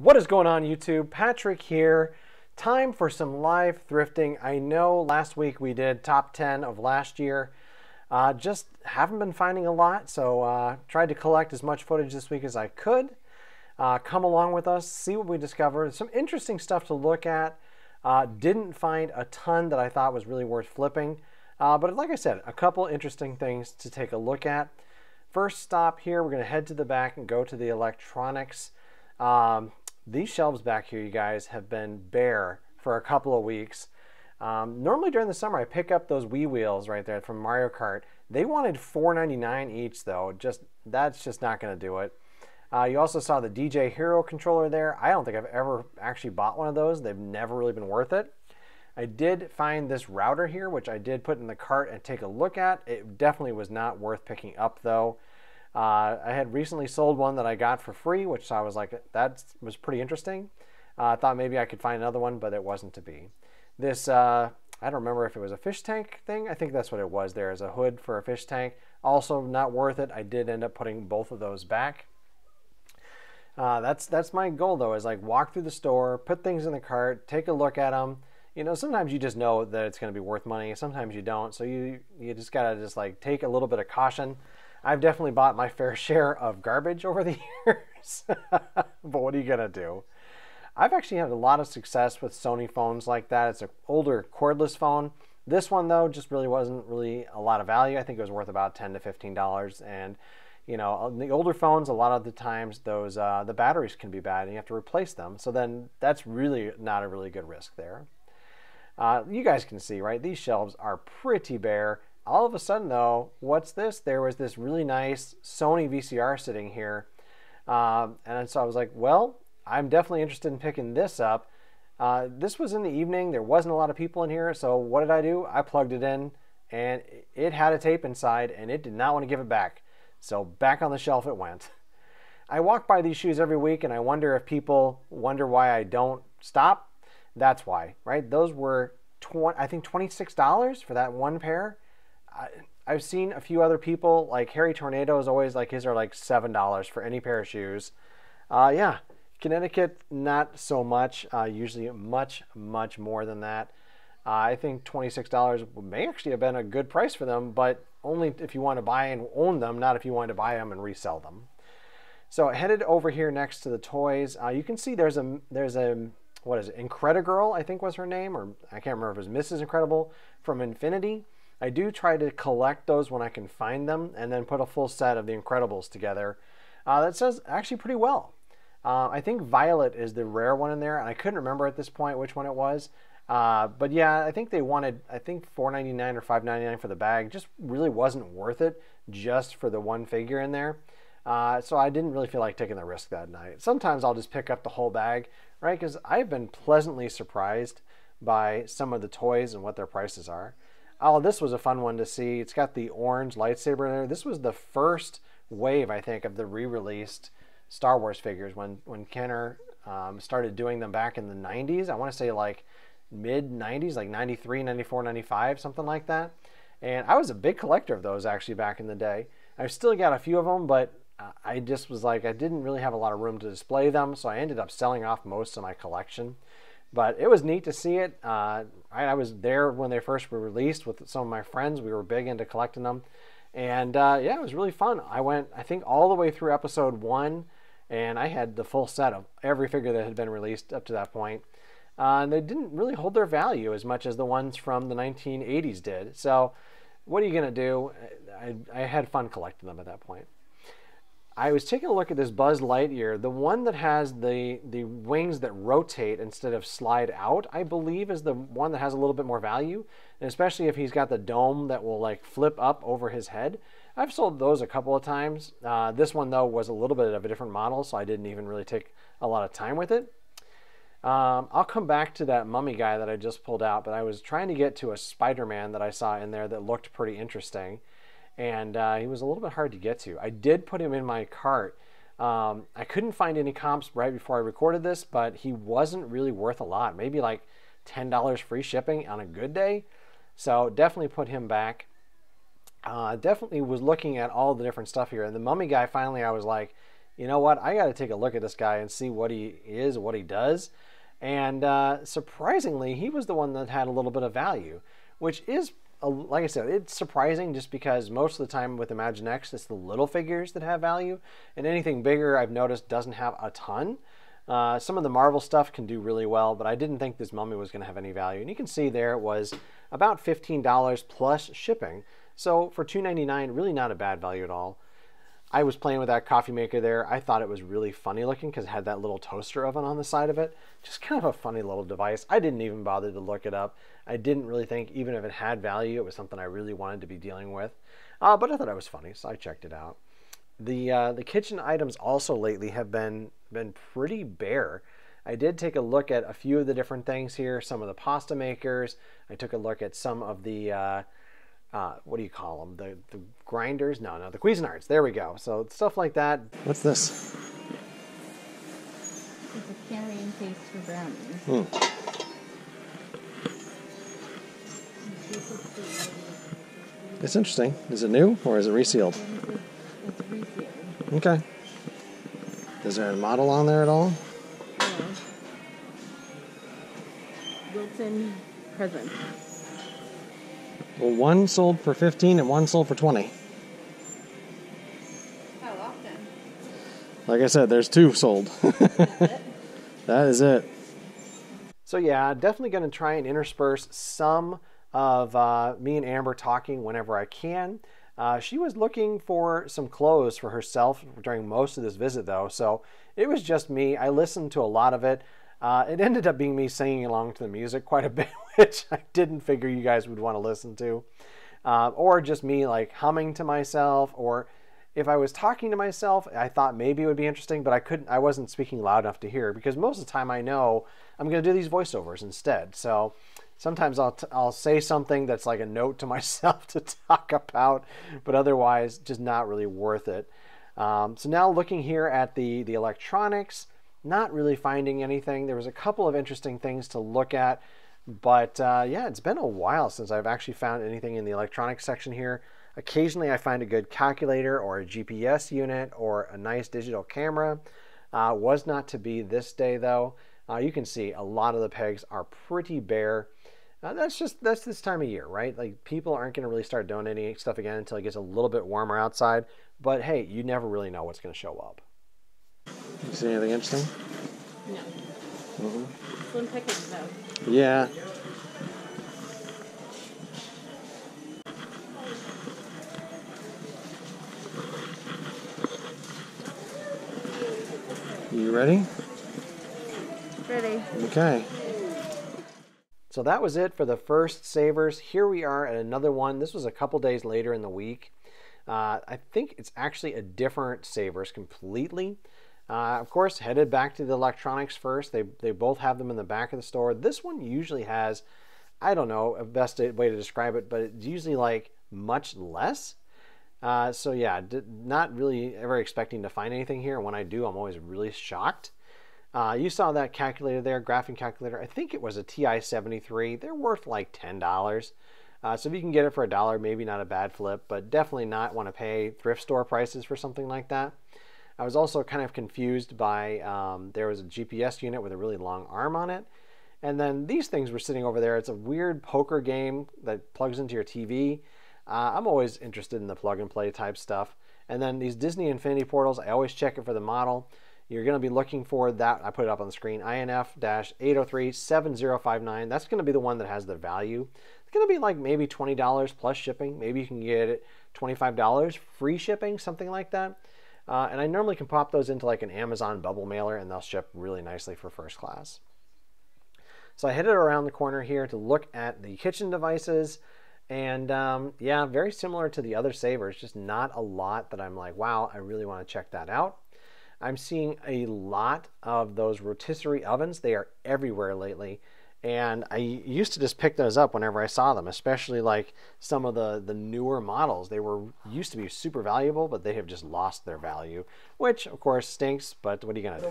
What is going on YouTube? Patrick here. Time for some live thrifting. I know last week we did top 10 of last year. Uh, just haven't been finding a lot, so uh, tried to collect as much footage this week as I could. Uh, come along with us, see what we discovered. Some interesting stuff to look at. Uh, didn't find a ton that I thought was really worth flipping. Uh, but like I said, a couple interesting things to take a look at. First stop here, we're going to head to the back and go to the electronics. Um, these shelves back here, you guys, have been bare for a couple of weeks. Um, normally during the summer, I pick up those Wii wheels right there from Mario Kart. They wanted $4.99 each though. Just That's just not going to do it. Uh, you also saw the DJ Hero controller there. I don't think I've ever actually bought one of those. They've never really been worth it. I did find this router here, which I did put in the cart and take a look at. It definitely was not worth picking up though. Uh, I had recently sold one that I got for free, which I was like, that was pretty interesting. Uh, I thought maybe I could find another one, but it wasn't to be. This, uh, I don't remember if it was a fish tank thing. I think that's what it was there as a hood for a fish tank. Also not worth it. I did end up putting both of those back. Uh, that's that's my goal though is like walk through the store, put things in the cart, take a look at them. You know, sometimes you just know that it's going to be worth money. Sometimes you don't. So you you just gotta just like take a little bit of caution. I've definitely bought my fair share of garbage over the years, but what are you gonna do? I've actually had a lot of success with Sony phones like that. It's an older cordless phone. This one though just really wasn't really a lot of value. I think it was worth about 10 to 15 dollars and you know on the older phones a lot of the times those uh, the batteries can be bad and you have to replace them so then that's really not a really good risk there uh, you guys can see right these shelves are pretty bare all of a sudden, though, what's this? There was this really nice Sony VCR sitting here. Um, and so I was like, well, I'm definitely interested in picking this up. Uh, this was in the evening. There wasn't a lot of people in here. So what did I do? I plugged it in and it had a tape inside and it did not want to give it back. So back on the shelf it went. I walk by these shoes every week and I wonder if people wonder why I don't stop. That's why, right? Those were, tw- I think, $26 for that one pair. I, I've seen a few other people like Hairy Tornado is always like his are like seven dollars for any pair of shoes. Uh, yeah, Connecticut not so much. Uh, usually much much more than that. Uh, I think twenty six dollars may actually have been a good price for them, but only if you want to buy and own them, not if you want to buy them and resell them. So headed over here next to the toys, uh, you can see there's a there's a what is it? Incredigirl, I think was her name, or I can't remember if it was Mrs. Incredible from Infinity. I do try to collect those when I can find them and then put a full set of the Incredibles together. Uh, that says actually pretty well. Uh, I think Violet is the rare one in there, and I couldn't remember at this point which one it was. Uh, but yeah, I think they wanted, I think $4.99 or $5.99 for the bag. Just really wasn't worth it just for the one figure in there. Uh, so I didn't really feel like taking the risk that night. Sometimes I'll just pick up the whole bag, right? Because I've been pleasantly surprised by some of the toys and what their prices are. Oh, this was a fun one to see. It's got the orange lightsaber in there. This was the first wave, I think, of the re-released Star Wars figures when when Kenner um, started doing them back in the 90s. I want to say like mid 90s, like 93, 94, 95, something like that. And I was a big collector of those actually back in the day. I've still got a few of them, but I just was like, I didn't really have a lot of room to display them, so I ended up selling off most of my collection. But it was neat to see it. Uh, I, I, was there when they first were released with some of my friends. We were big into collecting them. And uh, yeah, it was really fun. I went, I think, all the way through episode one, and I had the full set of every figure that had been released up to that point. Uh, and they didn't really hold their value as much as the ones from the 1980s did. So, what are you going to do? I, I had fun collecting them at that point. I was taking a look at this Buzz Lightyear. The one that has the, the wings that rotate instead of slide out, I believe, is the one that has a little bit more value. And especially if he's got the dome that will like flip up over his head. I've sold those a couple of times. Uh, this one, though, was a little bit of a different model, so I didn't even really take a lot of time with it. Um, I'll come back to that mummy guy that I just pulled out, but I was trying to get to a Spider-Man that I saw in there that looked pretty interesting and uh, he was a little bit hard to get to. I did put him in my cart. Um, I couldn't find any comps right before I recorded this, but he wasn't really worth a lot. Maybe like $10 free shipping on a good day. So definitely put him back. Uh, definitely was looking at all the different stuff here. And the mummy guy, finally, I was like, you know what? I got to take a look at this guy and see what he is, what he does. And uh, surprisingly, he was the one that had a little bit of value, which is, like I said, it's surprising just because most of the time with Imaginext, it's the little figures that have value. And anything bigger, I've noticed, doesn't have a ton. Uh, some of the Marvel stuff can do really well, but I didn't think this mummy was going to have any value. And you can see there it was about $15 plus shipping. So for $2.99, really not a bad value at all. I was playing with that coffee maker there. I thought it was really funny looking because it had that little toaster oven on the side of it. Just kind of a funny little device. I didn't even bother to look it up. I didn't really think, even if it had value, it was something I really wanted to be dealing with. Uh, but I thought it was funny, so I checked it out. The uh, the kitchen items also lately have been been pretty bare. I did take a look at a few of the different things here, some of the pasta makers. I took a look at some of the, uh, uh, what do you call them? The, the grinders? No, no, the Cuisinarts. There we go. So stuff like that. What's this? It's a carrying case for brownies. Hmm. It's interesting. Is it new or is it resealed? It's resealed. Okay. Is there a model on there at all? Yeah. Wilson present. Well, one sold for 15 and one sold for 20. How often? Like I said, there's two sold. that is it. So yeah, definitely going to try and intersperse some of uh, me and Amber talking whenever I can. Uh, she was looking for some clothes for herself during most of this visit, though, so it was just me. I listened to a lot of it. Uh, it ended up being me singing along to the music quite a bit, which I didn't figure you guys would want to listen to. Uh, or just me like humming to myself, or if I was talking to myself, I thought maybe it would be interesting, but I couldn't. I wasn't speaking loud enough to hear because most of the time I know I'm going to do these voiceovers instead. So sometimes I'll, t- I'll say something that's like a note to myself to talk about, but otherwise just not really worth it. Um, so now looking here at the, the electronics, not really finding anything. There was a couple of interesting things to look at, but uh, yeah, it's been a while since I've actually found anything in the electronics section here. Occasionally I find a good calculator or a GPS unit or a nice digital camera. Uh, was not to be this day though. Uh, you can see a lot of the pegs are pretty bare. Uh, that's just that's this time of year, right? Like people aren't going to really start donating stuff again until it gets a little bit warmer outside. But hey, you never really know what's going to show up. You see anything interesting? No. Mm-hmm. Slim pickings, though. Yeah. You ready? Ready. Okay. So that was it for the first Savers. Here we are at another one. This was a couple days later in the week. Uh, I think it's actually a different Savers completely. Uh, of course, headed back to the electronics first. They, they both have them in the back of the store. This one usually has, I don't know, a best way to describe it, but it's usually like much less. Uh, so yeah, not really ever expecting to find anything here. When I do, I'm always really shocked. Uh, you saw that calculator there, graphing calculator. I think it was a TI-73. They're worth like $10. Uh, so if you can get it for a dollar, maybe not a bad flip, but definitely not want to pay thrift store prices for something like that. I was also kind of confused by, um, there was a GPS unit with a really long arm on it. And then these things were sitting over there. It's a weird poker game that plugs into your TV. Uh, I'm always interested in the plug and play type stuff. And then these Disney Infinity Portals, I always check it for the model. You're going to be looking for that. I put it up on the screen INF-803-7059. That's going to be the one that has the value. It's going to be like maybe $20 plus shipping. Maybe you can get it $25 free shipping, something like that. Uh, and I normally can pop those into like an Amazon bubble mailer and they'll ship really nicely for first class. So I headed around the corner here to look at the kitchen devices. And um, yeah, very similar to the other savers, just not a lot that I'm like, wow, I really want to check that out. I'm seeing a lot of those rotisserie ovens. They are everywhere lately. And I used to just pick those up whenever I saw them, especially like some of the, the newer models. They were used to be super valuable, but they have just lost their value, which of course stinks, but what are you to do?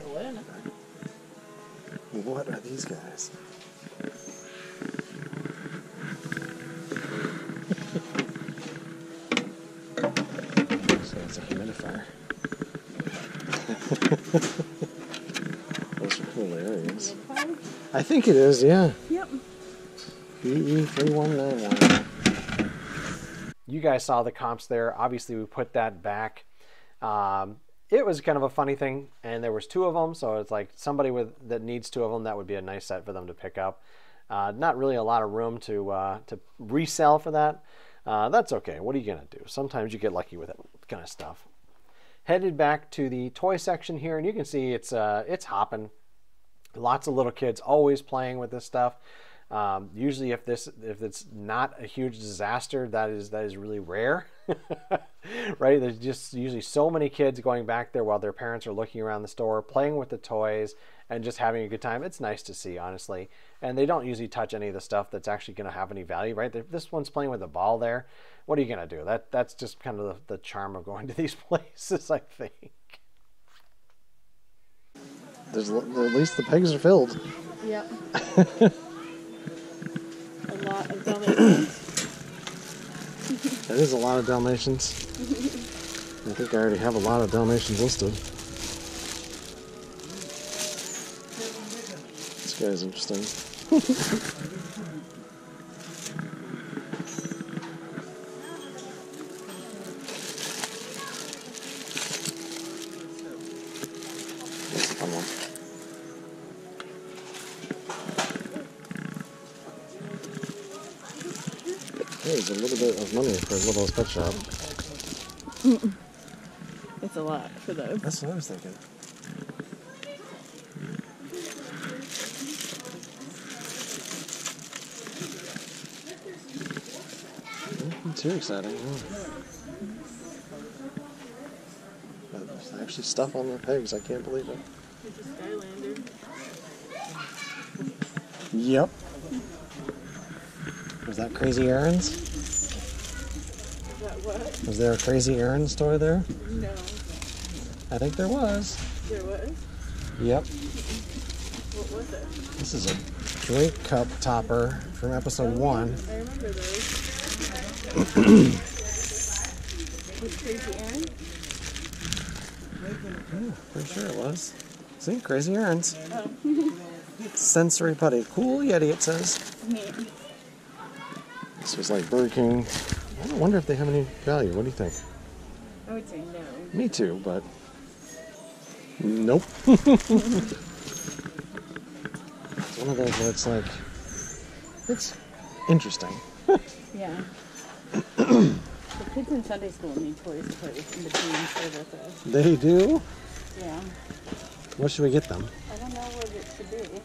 What are these guys? so it's a humidifier. Those are hilarious. I think it is, yeah. Yep. BE3191. You guys saw the comps there. Obviously, we put that back. Um, it was kind of a funny thing, and there was two of them, so it's like somebody with that needs two of them. That would be a nice set for them to pick up. Uh, not really a lot of room to uh, to resell for that. Uh, that's okay. What are you gonna do? Sometimes you get lucky with that kind of stuff. Headed back to the toy section here, and you can see it's uh, it's hopping. Lots of little kids always playing with this stuff. Um, usually, if this if it's not a huge disaster, that is that is really rare, right? There's just usually so many kids going back there while their parents are looking around the store, playing with the toys, and just having a good time. It's nice to see, honestly. And they don't usually touch any of the stuff that's actually going to have any value, right? This one's playing with a ball there. What are you going to do? That that's just kind of the, the charm of going to these places, I think. There's at least the pegs are filled. Yep. lot of Dalmatians. that is a lot of Dalmatians. I think I already have a lot of Dalmatians listed. This guy's interesting. There's a little bit of money for a little pet shop. it's a lot for those. That's what I was thinking. Too exciting. There's actually stuff on the pegs. I can't believe it. The Skylander. Yep. Was that Crazy Aaron's? what? Was there a Crazy Aaron store there? No. I think there was. There was? Yep. What was it? This is a drink cup topper from episode oh, one. I remember those. was Crazy Aaron? Yeah, pretty sure it was. See, Crazy Aaron's. Oh. Sensory putty. Cool Yeti, it says. This was like Burger King. I wonder if they have any value. What do you think? I would say no. Me too, but nope. it's one of those where it's like it's interesting. yeah. the kids in Sunday school need toys to play with in between services. They do? Yeah. What should we get them? I don't know what it should be.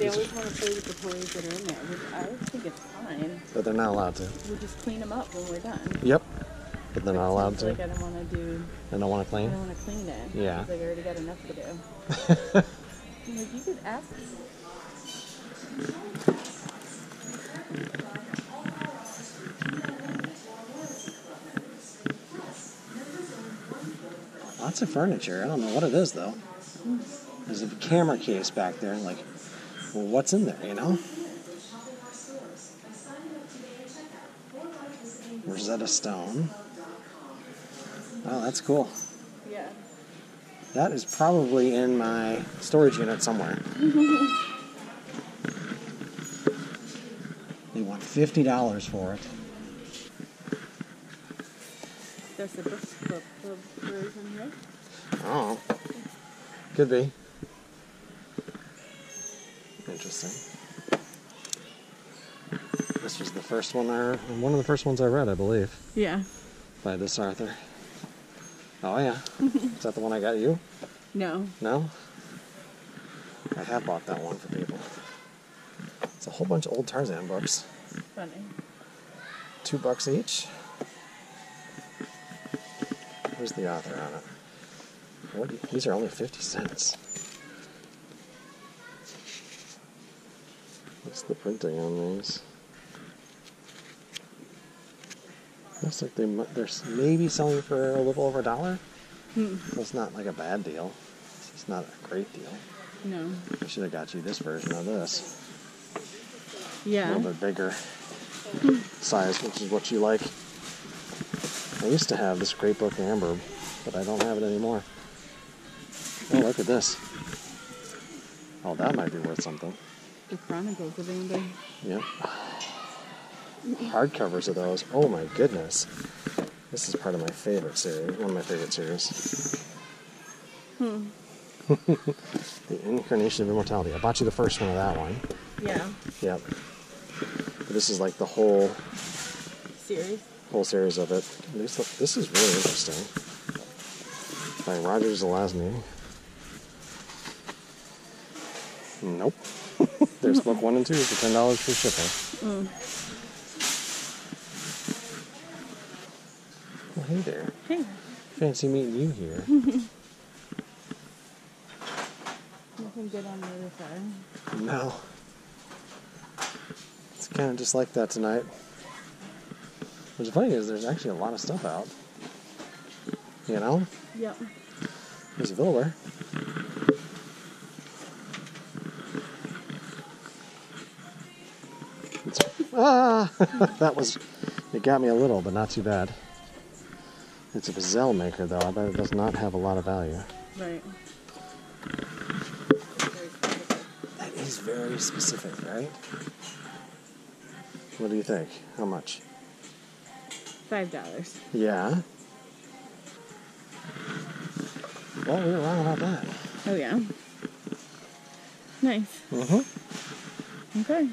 They always want to play with the toys that are in there, which I think it's fine. But they're not allowed to. We just clean them up when we're done. Yep. But they're not allowed to. Like I don't want to do. They don't want to I clean. don't want to clean it. Yeah. Because I already got enough to do. I'm like you could ask. Lots of furniture. I don't know what it is though. There's a camera case back there. Like well, what's in there, you know? Rosetta Stone. Oh, that's cool. Yeah. That is probably in my storage unit somewhere. they want fifty dollars for it. There's the book club version here. Oh, could be. Interesting. This was the first one I, one of the first ones I read, I believe, Yeah. by this Arthur. Oh yeah, is that the one I got you? No. No. I have bought that one for people. It's a whole bunch of old Tarzan books. Funny. Two bucks each. Where's the author on it? What, these are only 50 cents. What's the printing on these? Looks like they they're maybe selling for a little over a dollar. Hmm. So it's not like a bad deal. It's not a great deal. No. I should have got you this version of this. Yeah. A little bit bigger size, which is what you like. I used to have this Great Book Amber, but I don't have it anymore. Oh, look at this. Oh, that might be worth something. The Chronicles of Amber. Yep. Hardcovers of those. Oh my goodness. This is part of my favorite series. One of my favorite series. Hmm. the Incarnation of Immortality. I bought you the first one of that one. Yeah. Yep. But this is like the whole Series. whole series of it. This, this is really interesting. By Roger Zelazny. Nope. There's book one and two for ten dollars for shipping. Mm. Well, hey there. Hey. Fancy meeting you here. Nothing good on the other side. no. It's kind of just like that tonight. What's funny is there's actually a lot of stuff out. You know? Yep. There's Vilber. It's, ah! that was. It got me a little, but not too bad. It's a pizzelle maker, though. I bet it does not have a lot of value. Right. That is very specific, right? What do you think? How much? Five dollars. Yeah. Well, we were wrong about that. Oh yeah. Nice. Mm-hmm. Okay.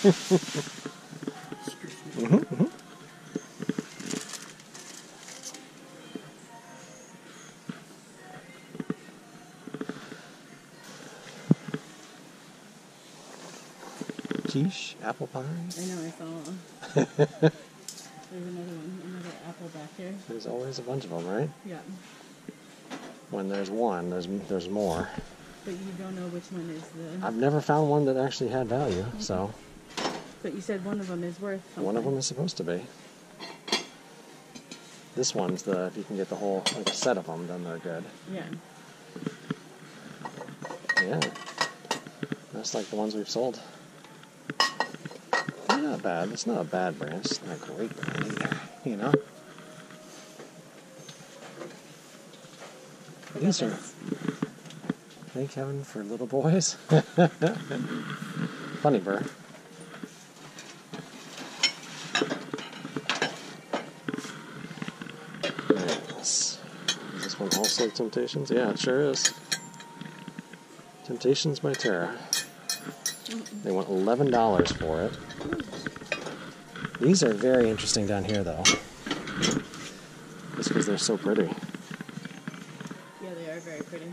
Mm-hmm. Quiche, apple pie. I know I saw one. There's another one, another apple back here. There's always a bunch of them, right? Yeah. When there's one, there's there's more. But you don't know which one is the. I've never found one that actually had value, so But you said one of them is worth. Something. one of them is supposed to be. This one's the if you can get the whole like a set of them, then they're good. Yeah. Yeah, that's like the ones we've sold. They're not bad. It's not a bad brand. It's not a great brand either. You know. These are. Thank heaven for little boys. Funny bird. Yes. Is also Temptations? Yeah, it sure is. Temptations by Tara. They want eleven dollars for it. These are very interesting down here, though. Just because they're so pretty. Yeah, they are very pretty.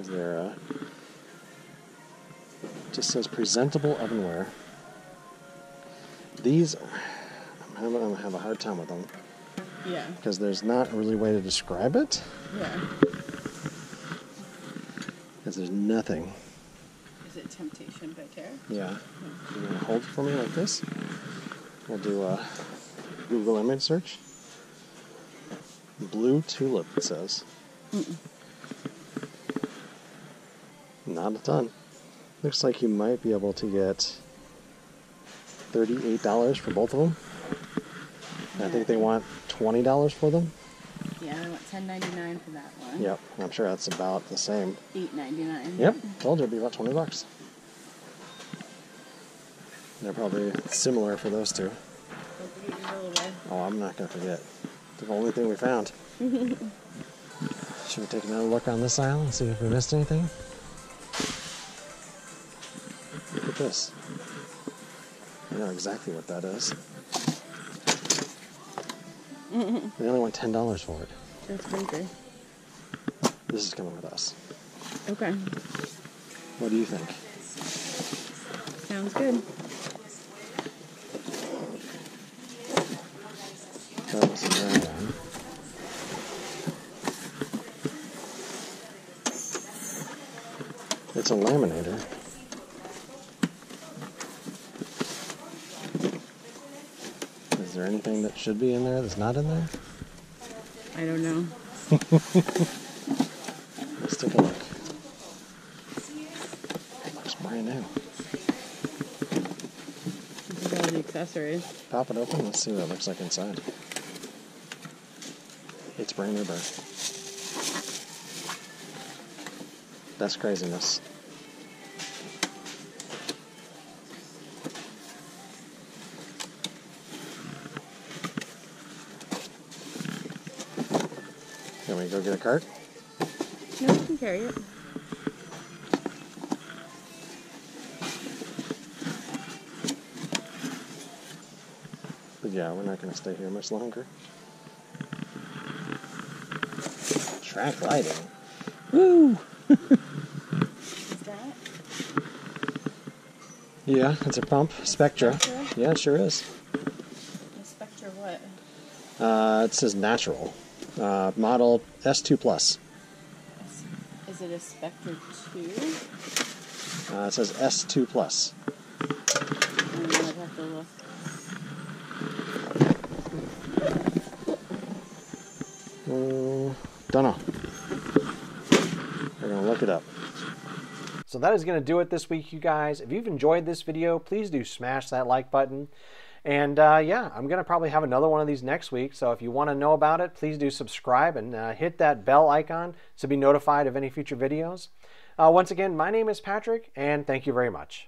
Is there a just says presentable ovenware. These I'm having, I'm have a hard time with them Yeah. because there's not really a way to describe it Yeah. because there's nothing. Is it Temptation by Tara? Yeah. You want to hold it for me like this? We'll do a Google image search. Blue tulip, it says. Not a ton. Looks like you might be able to get $38 for both of them. I think they want $20 for them. Yeah, I want ten ninety nine for that one. Yep, I'm sure that's about the same. Eight ninety nine. Yep, told you it'd be about 20 bucks. They're probably similar for those two. Don't forget your roll away. Oh, I'm not going to forget. The only thing we found. Should we take another look on this aisle and see if we missed anything? Look at this. I know exactly what that is. They only want $10 for it. That's crazy. This is coming with us. Okay. What do you think? Sounds good. That was the brand one. It's a laminator. Is there anything that should be in there that's not in there? I don't know. Let's take a look. Looks brand new. Already accessory. Pop it open. Let's see what it looks like inside. It's brand new bird. That's craziness. Go get a cart? No, you can carry it. But yeah, we're not going to stay here much longer. Track lighting. Woo! Is that? Yeah, it's a pump. Spectra. Spectra? Yeah, it sure is. A Spectra what? Uh, it says natural. Uh, model S2 Plus. Is it a Spectra 2? Uh, it says S2 Plus. I'd have to look. Mm, don't know. We're going to look it up. So that is going to do it this week, you guys. If you've enjoyed this video, please do smash that like button. And uh, yeah, I'm going to probably have another one of these next week. So if you want to know about it, please do subscribe and uh, hit that bell icon to be notified of any future videos. Uh, once again, my name is Patrick, and thank you very much.